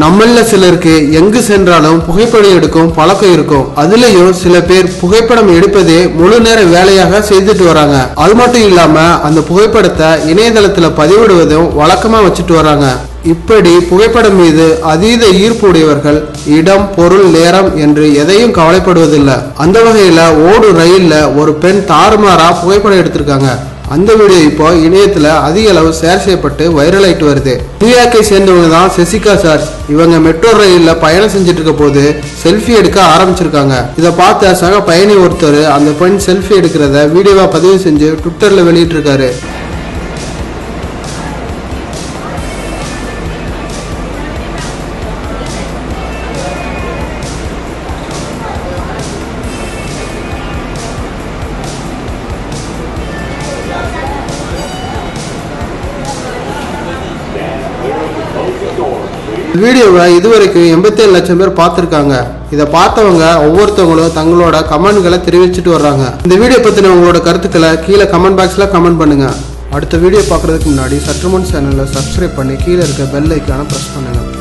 நம்மள சிலருக்கு எங்கு சென்றாலும் புகைப்படம் எடுக்கும் பழக்கம் இருக்கும். அதுலயும் சில பேர் புகைப்படம் எடுப்பதே முழு நேர வேலையாக செய்துட்டு வராங்க. அது மட்டும் இல்லாம அந்த புகைப்படத்தை இணையதளத்துல பதிவிடுவதும் வழக்கமா வச்சுட்டு வராங்க. இப்படி புகைப்படம் மீது அதீத ஈர்ப்பு உடையவர்கள் இடம் பொருள் நேரம் என்று எதையும் கவலைப்படுவதில்லை. அந்த வகையில ஓடும் ரயில்ல ஒரு பெண் தாறுமாறா புகைப்படம் எடுத்திருக்காங்க. அந்த வீடியோ இப்போ இணையத்தில் அதிக அளவு ஷேர் செய்யப்பட்டு வைரல் ஆயிட்டு வருது. நியூயார்க்கை சேர்ந்தவங்க தான் செசிகா சார் இவங்க மெட்ரோ ரயிலில் பயணம் செஞ்சுட்டு இருக்க போது செல்ஃபி எடுக்க ஆரம்பிச்சிருக்காங்க. இதை பார்த்த சக பயணி ஒருத்தர் அந்த பெண் செல்ஃபி எடுக்கிறத வீடியோவாக பதிவு செஞ்சு ட்விட்டரில் வெளியிட்டிருக்காரு. வீடியோவை இதுவரைக்கும் எண்பத்தேழு லட்சம் பேர் பார்த்துருக்காங்க. இதை பார்த்தவங்க ஒவ்வொருத்தவங்களும் தங்களோட கமெண்ட்களை தெரிவிச்சிட்டு வர்றாங்க. இந்த வீடியோ பற்றின உங்களோட கருத்துக்களை கீழே கமெண்ட் பாக்ஸில் கமெண்ட் பண்ணுங்க. அடுத்த வீடியோ பார்க்குறதுக்கு முன்னாடி சற்றுமுன் சேனலை சப்ஸ்கிரைப் பண்ணி கீழே இருக்க பெல் ஐக்கான ப்ரெஸ் பண்ணுங்கள்